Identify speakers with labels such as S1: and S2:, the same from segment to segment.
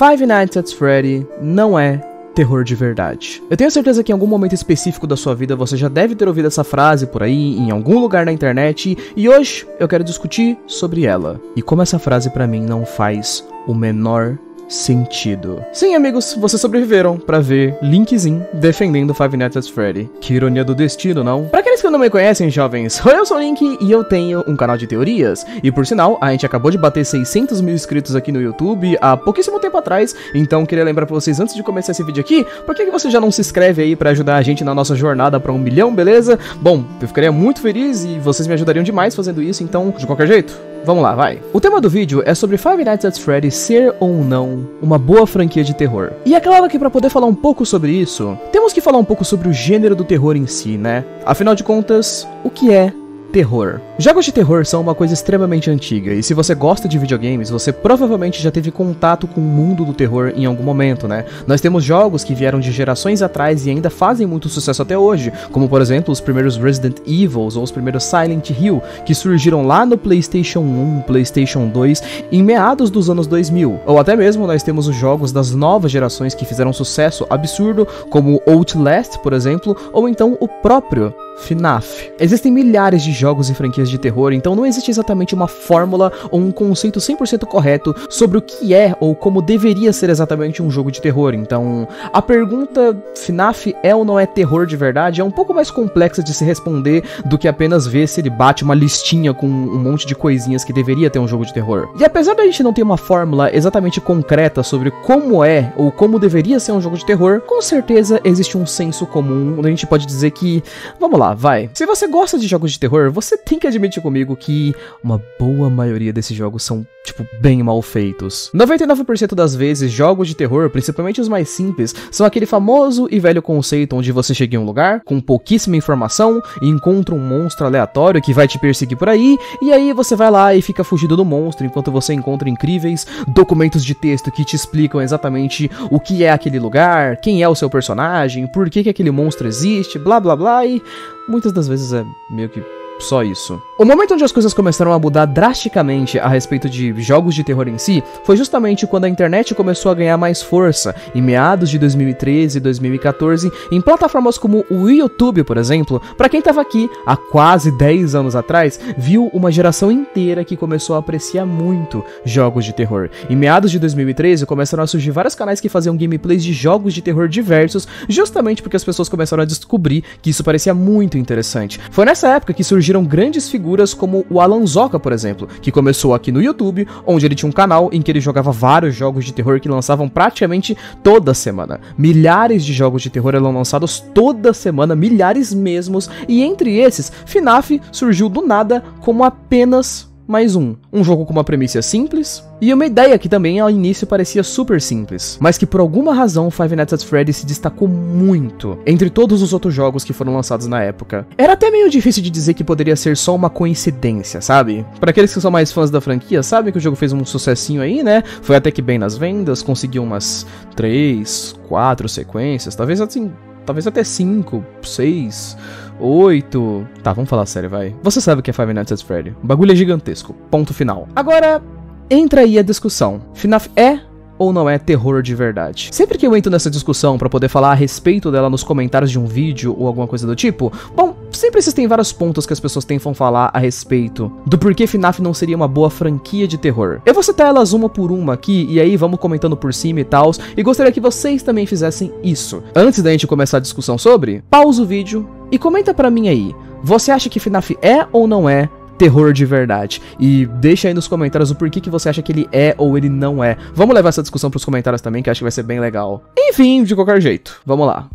S1: Five Nights at Freddy não é terror de verdade. Eu tenho certeza que em algum momento específico da sua vida você já deve ter ouvido essa frase por aí, em algum lugar na internet, e hoje eu quero discutir sobre ela e como essa frase para mim não faz o menor sentido. Sim, amigos, vocês sobreviveram para ver Linkzinho defendendo Five Nights at Freddy. Que ironia do destino, não? Para aqueles que não me conhecem, jovens, eu sou o Link e eu tenho um canal de teorias. E por sinal, a gente acabou de bater 600 mil inscritos aqui no YouTube há pouquíssimo tempo atrás, então queria lembrar pra vocês antes de começar esse vídeo aqui, por que, que você já não se inscreve aí para ajudar a gente na nossa jornada para um milhão, beleza? Bom, eu ficaria muito feliz e vocês me ajudariam demais fazendo isso, então, de qualquer jeito, Vamos lá, vai. O tema do vídeo é sobre Five Nights at Freddy ser ou não uma boa franquia de terror. E é claro que para poder falar um pouco sobre isso, temos que falar um pouco sobre o gênero do terror em si, né? Afinal de contas, o que é terror. Jogos de terror são uma coisa extremamente antiga, e se você gosta de videogames, você provavelmente já teve contato com o mundo do terror em algum momento, né? Nós temos jogos que vieram de gerações atrás e ainda fazem muito sucesso até hoje, como por exemplo os primeiros Resident Evils ou os primeiros Silent Hill, que surgiram lá no PlayStation 1, PlayStation 2, em meados dos anos 2000. Ou até mesmo nós temos os jogos das novas gerações que fizeram sucesso absurdo, como Outlast, por exemplo, ou então o próprio FNAF. Existem milhares de jogos e franquias de terror, então não existe exatamente uma fórmula ou um conceito 100% correto sobre o que é ou como deveria ser exatamente um jogo de terror. Então, a pergunta FNAF é ou não é terror de verdade é um pouco mais complexa de se responder do que apenas ver se ele bate uma listinha com um monte de coisinhas que deveria ter um jogo de terror. E apesar da gente não ter uma fórmula exatamente concreta sobre como é ou como deveria ser um jogo de terror, com certeza existe um senso comum onde a gente pode dizer que, vamos lá, vai. Se você gosta de jogos de terror, você tem que admitir comigo que uma boa maioria desses jogos são, tipo, bem mal feitos. 99% das vezes, jogos de terror, principalmente os mais simples, são aquele famoso e velho conceito onde você chega em um lugar com pouquíssima informação e encontra um monstro aleatório que vai te perseguir por aí, e aí você vai lá e fica fugindo do monstro enquanto você encontra incríveis documentos de texto que te explicam exatamente o que é aquele lugar, quem é o seu personagem, por que, que aquele monstro existe, blá blá blá, e muitas das vezes é meio que só isso. O momento onde as coisas começaram a mudar drasticamente a respeito de jogos de terror em si foi justamente quando a internet começou a ganhar mais força, em meados de 2013 e 2014, em plataformas como o YouTube, por exemplo. Para quem tava aqui há quase 10 anos atrás, viu uma geração inteira que começou a apreciar muito jogos de terror. Em meados de 2013 começaram a surgir vários canais que faziam gameplays de jogos de terror diversos, justamente porque as pessoas começaram a descobrir que isso parecia muito interessante. Foi nessa época que surgiram grandes figuras como o Alan Zoka, por exemplo, que começou aqui no YouTube, onde ele tinha um canal em que ele jogava vários jogos de terror que lançavam praticamente toda semana. Milhares de jogos de terror eram lançados toda semana, milhares mesmos, e entre esses, FNAF surgiu do nada como apenas mais um. Um jogo com uma premissa simples, e uma ideia que também ao início parecia super simples, mas que por alguma razão Five Nights at Freddy se destacou muito entre todos os outros jogos que foram lançados na época. Era até meio difícil de dizer que poderia ser só uma coincidência, sabe? Para aqueles que são mais fãs da franquia, sabem que o jogo fez um sucessinho aí, né? Foi até que bem nas vendas, conseguiu umas 3, 4 sequências, talvez assim, talvez até 5, 6 8. Tá, vamos falar sério, vai. Você sabe o que é Five Nights at Freddy. O bagulho é gigantesco. Ponto final. Agora, entra aí a discussão. FNAF é ou não é terror de verdade. Sempre que eu entro nessa discussão para poder falar a respeito dela nos comentários de um vídeo ou alguma coisa do tipo, bom, sempre existem vários pontos que as pessoas tentam falar a respeito do porquê FNAF não seria uma boa franquia de terror. Eu vou citar elas uma por uma aqui e aí vamos comentando por cima e tal, e gostaria que vocês também fizessem isso. Antes da gente começar a discussão sobre, pausa o vídeo e comenta para mim aí. Você acha que FNAF é ou não é terror de verdade. E deixa aí nos comentários o porquê que você acha que ele é ou ele não é. Vamos levar essa discussão pros comentários também, que acho que vai ser bem legal. Enfim, de qualquer jeito, vamos lá.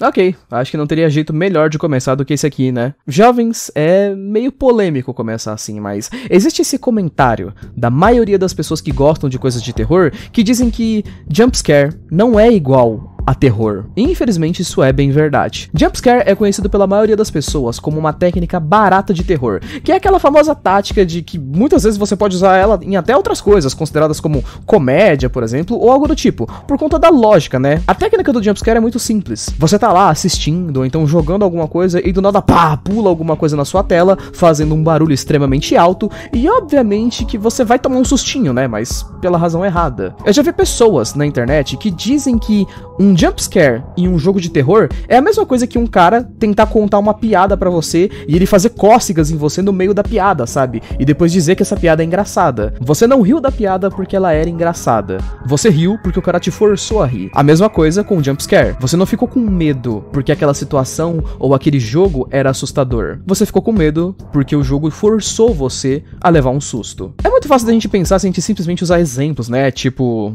S1: Ok, acho que não teria jeito melhor de começar do que esse aqui, né? Jovens, é meio polêmico começar assim, mas existe esse comentário da maioria das pessoas que gostam de coisas de terror que dizem que jumpscare não é igual a terror. E, infelizmente, isso é bem verdade. Jumpscare é conhecido pela maioria das pessoas como uma técnica barata de terror, que é aquela famosa tática de que muitas vezes você pode usar ela em até outras coisas, consideradas como comédia, por exemplo, ou algo do tipo, por conta da lógica, né? A técnica do jumpscare é muito simples. Você tá lá assistindo, ou então jogando alguma coisa e do nada, pá, pula alguma coisa na sua tela, fazendo um barulho extremamente alto, e obviamente que você vai tomar um sustinho, né? Mas pela razão errada. Eu já vi pessoas na internet que dizem que um jumpscare em um jogo de terror é a mesma coisa que um cara tentar contar uma piada para você e ele fazer cócegas em você no meio da piada, sabe? E depois dizer que essa piada é engraçada. Você não riu da piada porque ela era engraçada. Você riu porque o cara te forçou a rir. A mesma coisa com o jumpscare. Você não ficou com medo porque aquela situação ou aquele jogo era assustador. Você ficou com medo porque o jogo forçou você a levar um susto. É muito fácil da gente pensar se a gente simplesmente usar exemplos, né? Tipo.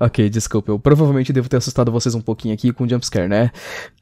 S1: ok, desculpa, eu provavelmente devo ter assustado vocês um pouquinho aqui com jumpscare, né?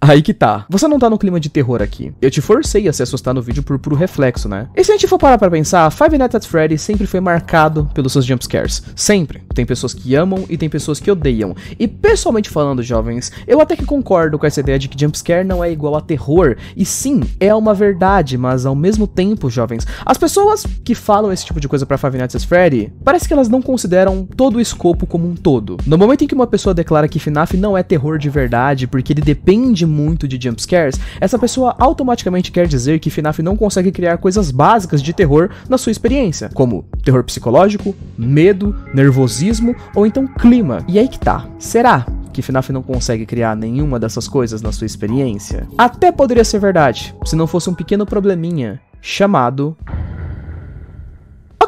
S1: Aí que tá. Você não tá no clima de terror aqui. Eu te forcei a se assustar no vídeo por puro reflexo, né? E se a gente for parar pra pensar, Five Nights at Freddy sempre foi marcado pelos seus jumpscares. Sempre. Tem pessoas que amam e tem pessoas que odeiam. E pessoalmente falando, jovens, eu até que concordo com essa ideia de que jumpscare não é igual a terror. E sim, é uma verdade, mas ao mesmo tempo, jovens, as pessoas que falam esse tipo de coisa pra Five Nights at Freddy, parece que elas não consideram todo o escopo como um todo. No momento em que uma pessoa declara que FNAF não é terror de verdade porque ele depende muito de jumpscares, essa pessoa automaticamente quer dizer que FNAF não consegue criar coisas básicas de terror na sua experiência, como terror psicológico, medo, nervosismo ou então clima. E aí que tá. Será que FNAF não consegue criar nenhuma dessas coisas na sua experiência? Até poderia ser verdade, se não fosse um pequeno probleminha chamado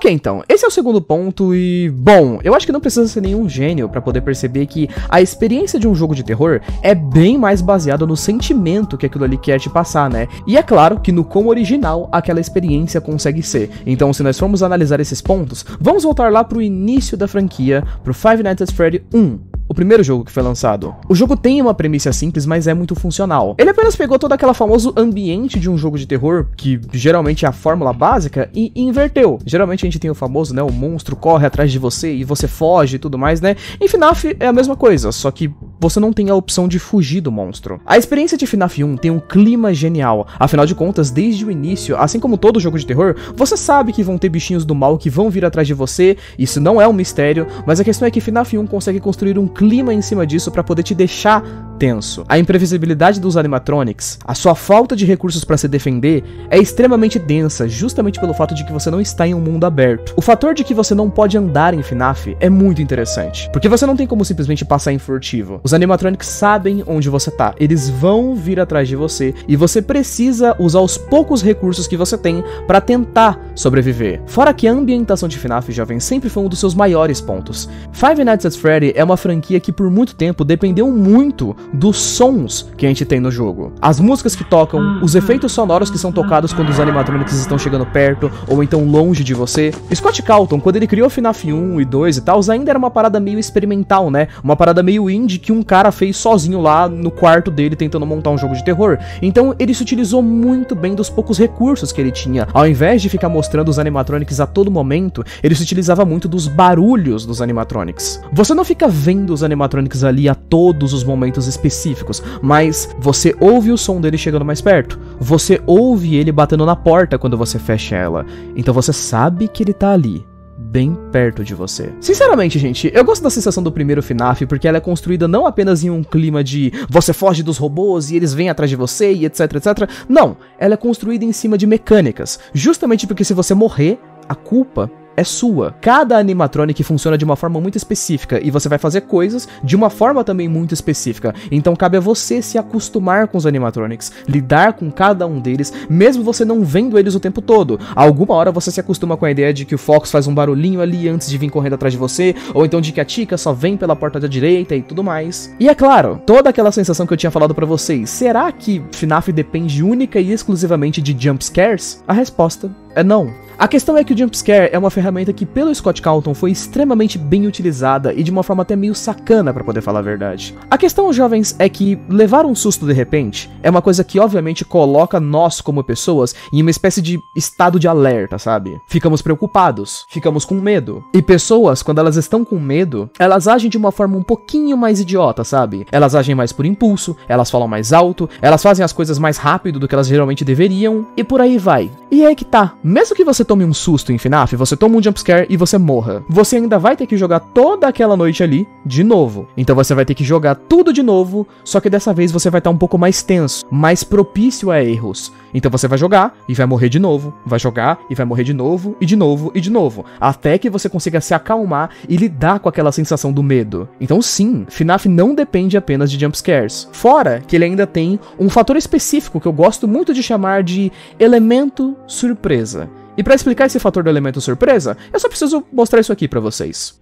S1: Ok, então, esse é o segundo ponto e, bom, eu acho que não precisa ser nenhum gênio para poder perceber que a experiência de um jogo de terror é bem mais baseada no sentimento que aquilo ali quer te passar, né? E é claro que no quão original aquela experiência consegue ser. Então, se nós formos analisar esses pontos, vamos voltar lá pro início da franquia, pro Five Nights at Freddy 1, o primeiro jogo que foi lançado. O jogo tem uma premissa simples, mas é muito funcional. Ele apenas pegou todo aquele famoso ambiente de um jogo de terror, que geralmente é a fórmula básica, e inverteu. Geralmente a gente tem o famoso, né, o monstro corre atrás de você e você foge e tudo mais, né? Em FNAF é a mesma coisa, só que você não tem a opção de fugir do monstro. A experiência de FNAF 1 tem um clima genial, afinal de contas, desde o início, assim como todo jogo de terror, você sabe que vão ter bichinhos do mal que vão vir atrás de você, isso não é um mistério, mas a questão é que FNAF 1 consegue construir um clima em cima disso para poder te deixar tenso. A imprevisibilidade dos animatronics, a sua falta de recursos para se defender é extremamente densa, justamente pelo fato de que você não está em um mundo aberto. O fator de que você não pode andar em FNAF é muito interessante, porque você não tem como simplesmente passar em furtivo. Os animatronics sabem onde você tá, eles vão vir atrás de você e você precisa usar os poucos recursos que você tem para tentar sobreviver. Fora que a ambientação de FNAF jovem sempre foi um dos seus maiores pontos. Five Nights at Freddy é uma franquia franquia que por muito tempo dependeu muito dos sons que a gente tem no jogo. As músicas que tocam, os efeitos sonoros que são tocados quando os animatronics estão chegando perto ou então longe de você. Scott Calton, quando ele criou FNAF 1 e 2 e tal, ainda era uma parada meio experimental, né? Uma parada meio indie que um cara fez sozinho lá no quarto dele tentando montar um jogo de terror. Então ele se utilizou muito bem dos poucos recursos que ele tinha. Ao invés de ficar mostrando os animatronics a todo momento, ele se utilizava muito dos barulhos dos animatronics. Você não fica vendo os animatronics ali a todos os momentos específicos, mas você ouve o som dele chegando mais perto. Você ouve ele batendo na porta quando você fecha ela. Então você sabe que ele tá ali bem perto de você. Sinceramente, gente, eu gosto da sensação do primeiro FNAF porque ela é construída não apenas em um clima de você foge dos robôs e eles vêm atrás de você e etc, etc. Não, ela é construída em cima de mecânicas, justamente porque se você morrer, a culpa é sua. Cada animatronic funciona de uma forma muito específica e você vai fazer coisas de uma forma também muito específica. Então cabe a você se acostumar com os animatronics, lidar com cada um deles, mesmo você não vendo eles o tempo todo. Alguma hora você se acostuma com a ideia de que o Fox faz um barulhinho ali antes de vir correndo atrás de você, ou então de que a Tika só vem pela porta da direita e tudo mais. E é claro, toda aquela sensação que eu tinha falado para vocês, será que FNAF depende única e exclusivamente de jump scares? A resposta É não. A questão é que o jumpscare é uma ferramenta que, pelo Scott Calton, foi extremamente bem utilizada e de uma forma até meio sacana, para poder falar a verdade. A questão, jovens, é que levar um susto de repente é uma coisa que, obviamente, coloca nós, como pessoas, em uma espécie de estado de alerta, sabe? Ficamos preocupados, ficamos com medo. E pessoas, quando elas estão com medo, elas agem de uma forma um pouquinho mais idiota, sabe? Elas agem mais por impulso, elas falam mais alto, elas fazem as coisas mais rápido do que elas geralmente deveriam, e por aí vai. E é que tá. Mesmo que você tome um susto em FNAF, você toma um jumpscare e você morra. Você ainda vai ter que jogar toda aquela noite ali de novo. Então você vai ter que jogar tudo de novo, só que dessa vez você vai estar tá um pouco mais tenso, mais propício a erros. Então você vai jogar e vai morrer de novo, vai jogar e vai morrer de novo, e de novo, e de novo, até que você consiga se acalmar e lidar com aquela sensação do medo. Então sim, FNAF não depende apenas de jumpscares. Fora que ele ainda tem um fator específico que eu gosto muito de chamar de elemento surpresa. E para explicar esse fator do elemento surpresa, eu só preciso mostrar isso aqui para vocês.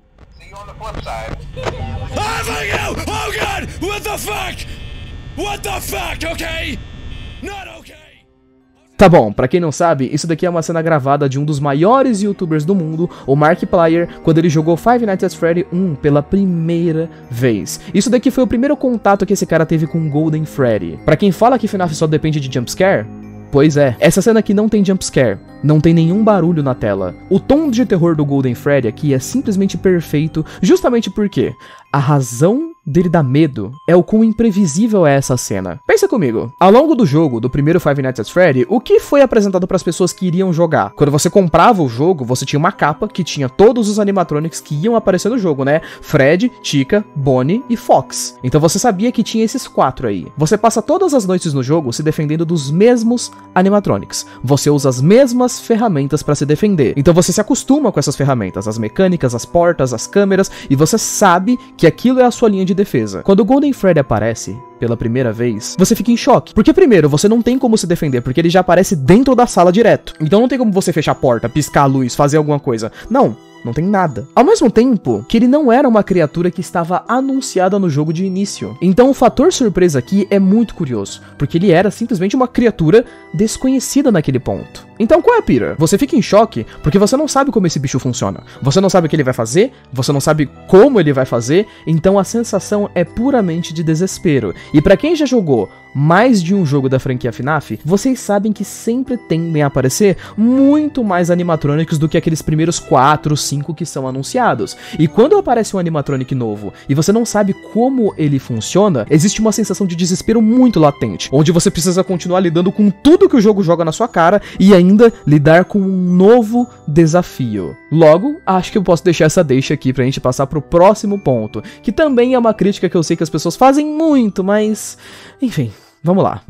S1: Tá bom, pra quem não sabe, isso daqui é uma cena gravada de um dos maiores youtubers do mundo, o Markiplier, quando ele jogou Five Nights at Freddy 1 pela primeira vez. Isso daqui foi o primeiro contato que esse cara teve com Golden Freddy. Pra quem fala que FNAF só depende de jumpscare, Pois é, essa cena aqui não tem jumpscare, não tem nenhum barulho na tela. O tom de terror do Golden Freddy aqui é simplesmente perfeito, justamente porque a razão dele dar medo é o quão imprevisível é essa cena. Pensa comigo, ao longo do jogo, do primeiro Five Nights at Freddy, o que foi apresentado para as pessoas que iriam jogar? Quando você comprava o jogo, você tinha uma capa que tinha todos os animatronics que iam aparecer no jogo, né? Fred, Chica, Bonnie e Fox. Então você sabia que tinha esses quatro aí. Você passa todas as noites no jogo se defendendo dos mesmos animatronics. Você usa as mesmas ferramentas para se defender. Então você se acostuma com essas ferramentas, as mecânicas, as portas, as câmeras, e você sabe que aquilo é a sua linha de defesa. Quando o Golden Freddy aparece, pela primeira vez, você fica em choque. Porque, primeiro, você não tem como se defender, porque ele já aparece dentro da sala direto. Então não tem como você fechar a porta, piscar a luz, fazer alguma coisa. Não. Não tem nada. Ao mesmo tempo que ele não era uma criatura que estava anunciada no jogo de início. Então o fator surpresa aqui é muito curioso, porque ele era simplesmente uma criatura desconhecida naquele ponto. Então qual é a pira? Você fica em choque porque você não sabe como esse bicho funciona. Você não sabe o que ele vai fazer, você não sabe como ele vai fazer, então a sensação é puramente de desespero. E para quem já jogou mais de um jogo da franquia FNAF, vocês sabem que sempre tendem a aparecer muito mais animatrônicos do que aqueles primeiros 4, 5 que são anunciados. E quando aparece um animatronic novo e você não sabe como ele funciona, existe uma sensação de desespero muito latente, onde você precisa continuar lidando com tudo que o jogo joga na sua cara e ainda lidar com um novo desafio. Logo, acho que eu posso deixar essa deixa aqui pra gente passar pro próximo ponto, que também é uma crítica que eu sei que as pessoas fazem muito, mas enfim, vamos lá.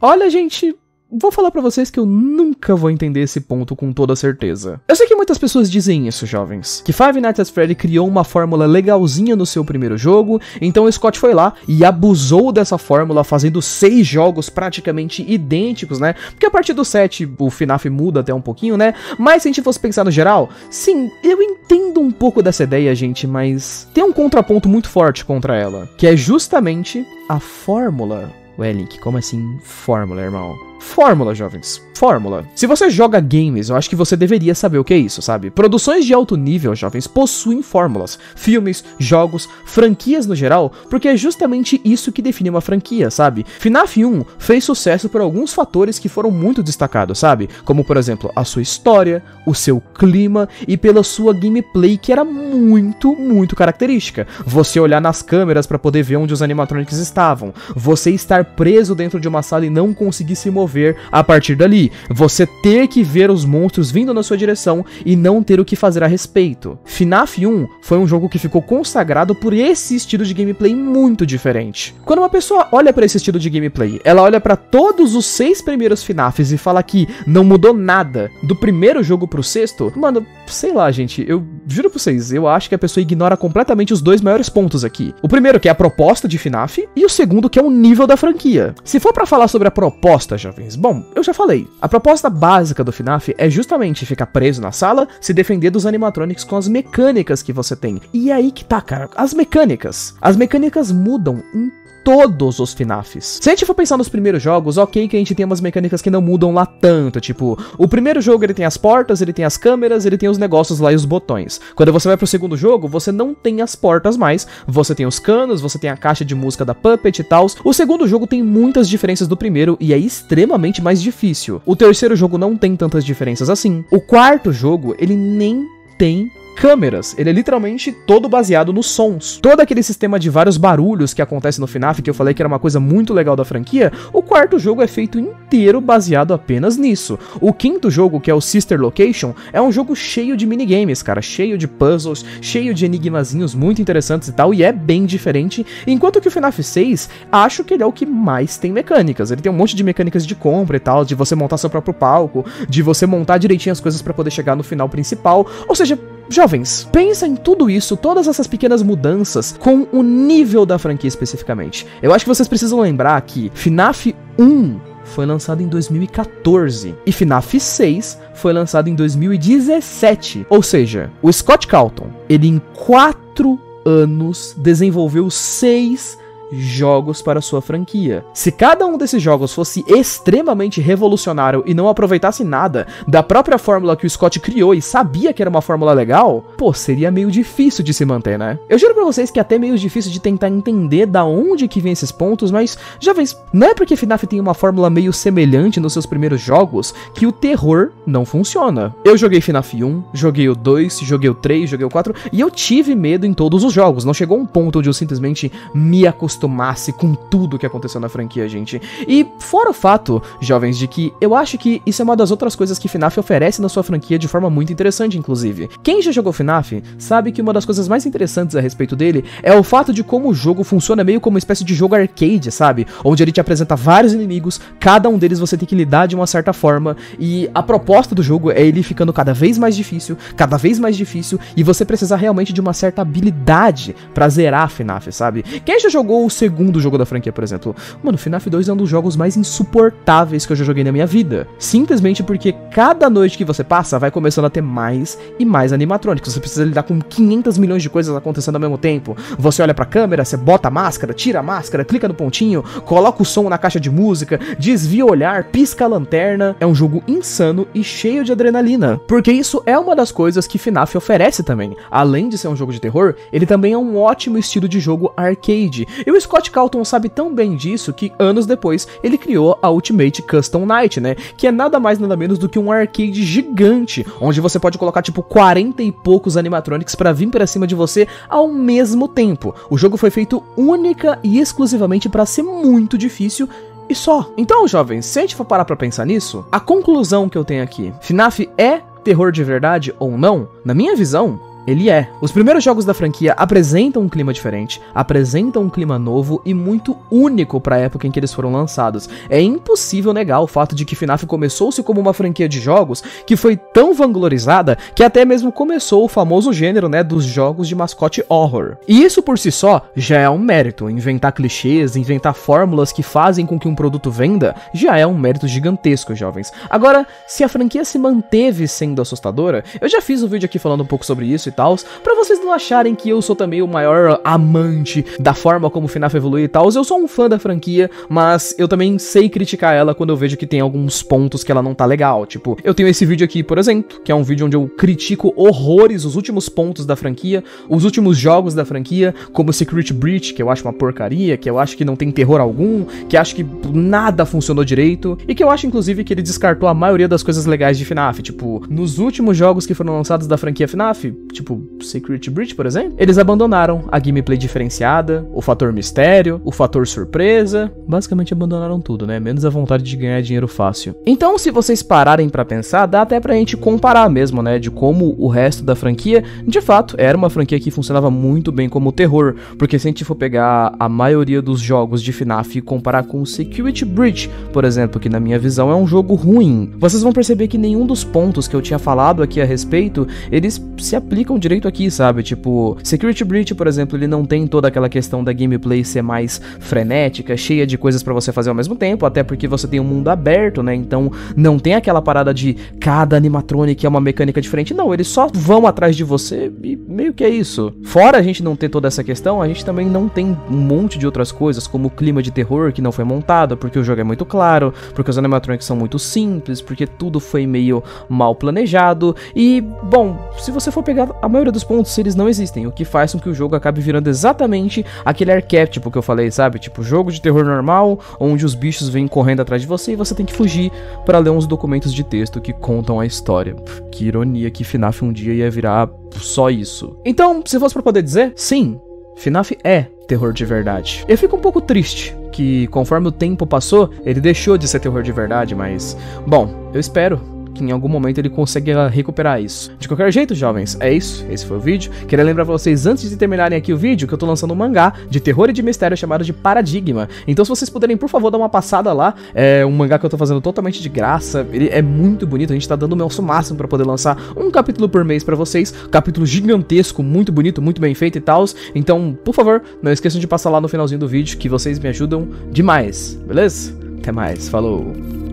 S1: Olha, gente, Vou falar para vocês que eu nunca vou entender esse ponto com toda certeza. Eu sei que muitas pessoas dizem isso, jovens, que Five Nights at Freddy criou uma fórmula legalzinha no seu primeiro jogo, então o Scott foi lá e abusou dessa fórmula fazendo seis jogos praticamente idênticos, né? Porque a partir do 7 o FNAF muda até um pouquinho, né? Mas se a gente fosse pensar no geral, sim, eu entendo um pouco dessa ideia, gente, mas tem um contraponto muito forte contra ela, que é justamente a fórmula. Ué, Link, como assim fórmula, irmão? Fórmula, jovens. Fórmula. Se você joga games, eu acho que você deveria saber o que é isso, sabe? Produções de alto nível, jovens, possuem fórmulas. Filmes, jogos, franquias no geral, porque é justamente isso que define uma franquia, sabe? FNAF 1 fez sucesso por alguns fatores que foram muito destacados, sabe? Como, por exemplo, a sua história, o seu clima e pela sua gameplay que era muito, muito característica. Você olhar nas câmeras para poder ver onde os animatronics estavam. Você estar preso dentro de uma sala e não conseguir se mover ver a partir dali. Você ter que ver os monstros vindo na sua direção e não ter o que fazer a respeito. FNAF 1 foi um jogo que ficou consagrado por esse estilo de gameplay muito diferente. Quando uma pessoa olha para esse estilo de gameplay, ela olha para todos os seis primeiros FNAFs e fala que não mudou nada do primeiro jogo pro sexto, mano, sei lá, gente, eu juro pra vocês, eu acho que a pessoa ignora completamente os dois maiores pontos aqui. O primeiro que é a proposta de FNAF e o segundo que é o nível da franquia. Se for para falar sobre a proposta, jovens? Bom, eu já falei. A proposta básica do FNAF é justamente ficar preso na sala, se defender dos animatronics com as mecânicas que você tem. E é aí que tá, cara. As mecânicas. As mecânicas mudam um todos os FNAFs. Se a gente for pensar nos primeiros jogos, ok que a gente tem umas mecânicas que não mudam lá tanto, tipo, o primeiro jogo ele tem as portas, ele tem as câmeras, ele tem os negócios lá e os botões. Quando você vai pro segundo jogo, você não tem as portas mais, você tem os canos, você tem a caixa de música da Puppet e tal. O segundo jogo tem muitas diferenças do primeiro e é extremamente mais difícil. O terceiro jogo não tem tantas diferenças assim. O quarto jogo, ele nem tem câmeras. Ele é literalmente todo baseado nos sons. Todo aquele sistema de vários barulhos que acontece no FNAF, que eu falei que era uma coisa muito legal da franquia, o quarto jogo é feito inteiro baseado apenas nisso. O quinto jogo, que é o Sister Location, é um jogo cheio de minigames, cara, cheio de puzzles, cheio de enigmazinhos muito interessantes e tal, e é bem diferente. Enquanto que o FNAF 6, acho que ele é o que mais tem mecânicas. Ele tem um monte de mecânicas de compra e tal, de você montar seu próprio palco, de você montar direitinho as coisas para poder chegar no final principal. Ou seja, Jovens, pensa em tudo isso, todas essas pequenas mudanças, com o nível da franquia especificamente. Eu acho que vocês precisam lembrar que FNAF 1 foi lançado em 2014 e FNAF 6 foi lançado em 2017. Ou seja, o Scott Calton, ele em 4 anos desenvolveu seis jogos para sua franquia. Se cada um desses jogos fosse extremamente revolucionário e não aproveitasse nada da própria fórmula que o Scott criou e sabia que era uma fórmula legal, pô, seria meio difícil de se manter, né? Eu juro pra vocês que é até meio difícil de tentar entender da onde que vem esses pontos, mas, já vês, não é porque FNAF tem uma fórmula meio semelhante nos seus primeiros jogos que o terror não funciona. Eu joguei FNAF 1, joguei o 2, joguei o 3, joguei o 4 e eu tive medo em todos os jogos. Não chegou um ponto onde eu simplesmente me acostumei acostumasse com tudo que aconteceu na franquia, gente. E fora o fato, jovens, de que eu acho que isso é uma das outras coisas que FNAF oferece na sua franquia de forma muito interessante, inclusive. Quem já jogou FNAF sabe que uma das coisas mais interessantes a respeito dele é o fato de como o jogo funciona meio como uma espécie de jogo arcade, sabe? Onde ele te apresenta vários inimigos, cada um deles você tem que lidar de uma certa forma, e a proposta do jogo é ele ficando cada vez mais difícil, cada vez mais difícil, e você precisar realmente de uma certa habilidade pra zerar FNAF, sabe? Quem já jogou o segundo jogo da franquia, por exemplo. Mano, FNAF 2 é um dos jogos mais insuportáveis que eu já joguei na minha vida. Simplesmente porque cada noite que você passa vai começando a ter mais e mais animatrônicos. Você precisa lidar com 500 milhões de coisas acontecendo ao mesmo tempo. Você olha pra câmera, você bota a máscara, tira a máscara, clica no pontinho, coloca o som na caixa de música, desvia o olhar, pisca a lanterna. É um jogo insano e cheio de adrenalina. Porque isso é uma das coisas que FNAF oferece também. Além de ser um jogo de terror, ele também é um ótimo estilo de jogo arcade. E o Scott Calton sabe tão bem disso que anos depois ele criou a Ultimate Custom Night, né? Que é nada mais nada menos do que um arcade gigante, onde você pode colocar tipo 40 e poucos animatronics para vir para cima de você ao mesmo tempo. O jogo foi feito única e exclusivamente para ser muito difícil e só. Então, jovens, se a gente for parar pra pensar nisso, a conclusão que eu tenho aqui, FNAF é terror de verdade ou não? Na minha visão, ele é. Os primeiros jogos da franquia apresentam um clima diferente, apresentam um clima novo e muito único para a época em que eles foram lançados. É impossível negar o fato de que FNAF começou-se como uma franquia de jogos que foi tão vanglorizada que até mesmo começou o famoso gênero, né, dos jogos de mascote horror. E isso por si só já é um mérito. Inventar clichês, inventar fórmulas que fazem com que um produto venda, já é um mérito gigantesco, jovens. Agora, se a franquia se manteve sendo assustadora, eu já fiz um vídeo aqui falando um pouco sobre isso e tal, para vocês não acharem que eu sou também o maior amante da forma como o FNAF evolui e tal. Eu sou um fã da franquia, mas eu também sei criticar ela quando eu vejo que tem alguns pontos que ela não tá legal. Tipo, eu tenho esse vídeo aqui, por exemplo, que é um vídeo onde eu critico horrores os últimos pontos da franquia, os últimos jogos da franquia, como Secret Breach, que eu acho uma porcaria, que eu acho que não tem terror algum, que acho que nada funcionou direito, e que eu acho inclusive que ele descartou a maioria das coisas legais de FNAF. Tipo, nos últimos jogos que foram lançados da franquia FNAF, tipo, tipo Secret Breach, por exemplo, eles abandonaram a gameplay diferenciada, o fator mistério, o fator surpresa, basicamente abandonaram tudo, né? Menos a vontade de ganhar dinheiro fácil. Então, se vocês pararem para pensar, dá até pra gente comparar mesmo, né, de como o resto da franquia, de fato, era uma franquia que funcionava muito bem como terror, porque se a gente for pegar a maioria dos jogos de FNAF e comparar com o Security Breach, por exemplo, que na minha visão é um jogo ruim, vocês vão perceber que nenhum dos pontos que eu tinha falado aqui a respeito, eles se aplicam direito aqui, sabe? Tipo, Security Breach, por exemplo, ele não tem toda aquela questão da gameplay ser mais frenética, cheia de coisas para você fazer ao mesmo tempo, até porque você tem um mundo aberto, né? Então não tem aquela parada de cada animatronic é uma mecânica diferente. Não, eles só vão atrás de você e meio que é isso. Fora a gente não ter toda essa questão, a gente também não tem um monte de outras coisas, como o clima de terror que não foi montado, porque o jogo é muito claro, porque os animatronics são muito simples, porque tudo foi meio mal planejado. E, bom, se você for pegar a maioria dos pontos, eles não existem, o que faz com que o jogo acabe virando exatamente aquele arquétipo que eu falei, sabe? Tipo, jogo de terror normal, onde os bichos vêm correndo atrás de você e você tem que fugir para ler uns documentos de texto que contam a história. Que ironia que FNAF um dia ia virar só isso. Então, se fosse para poder dizer, sim, FNAF é terror de verdade. Eu fico um pouco triste que conforme o tempo passou, ele deixou de ser terror de verdade, mas bom, eu espero que em algum momento ele consiga recuperar isso. De qualquer jeito, jovens, é isso. Esse foi o vídeo. Queria lembrar pra vocês, antes de terminarem aqui o vídeo, que eu tô lançando um mangá de terror e de mistério chamado de Paradigma. Então, se vocês puderem, por favor, dar uma passada lá. É um mangá que eu tô fazendo totalmente de graça. Ele é muito bonito. A gente tá dando o nosso máximo para poder lançar um capítulo por mês para vocês. Capítulo gigantesco, muito bonito, muito bem feito e tal. Então, por favor, não esqueçam de passar lá no finalzinho do vídeo, que vocês me ajudam demais, beleza? Até mais, falou!